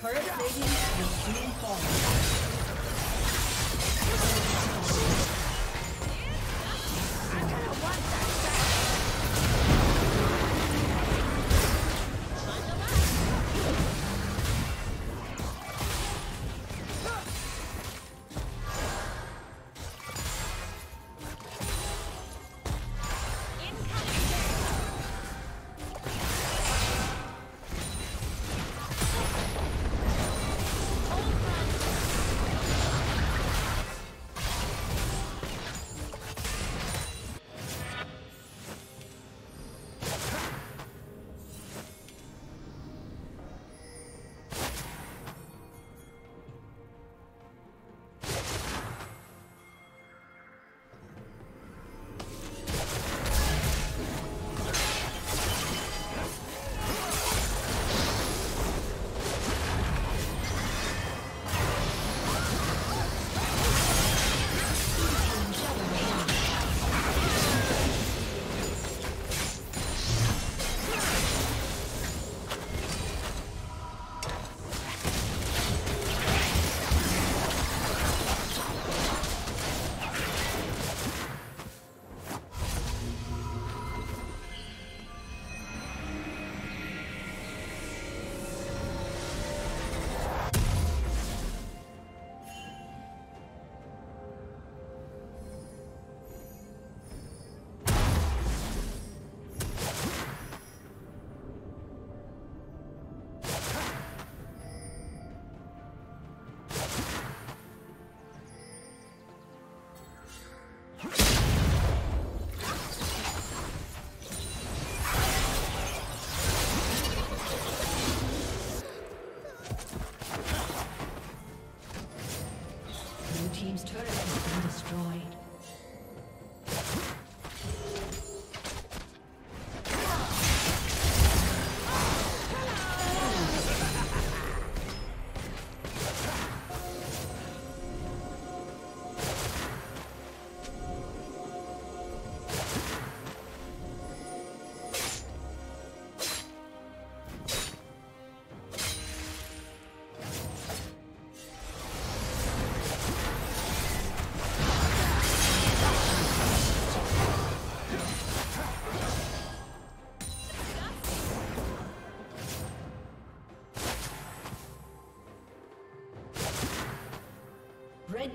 Turret plating will soon fall.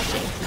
Watching.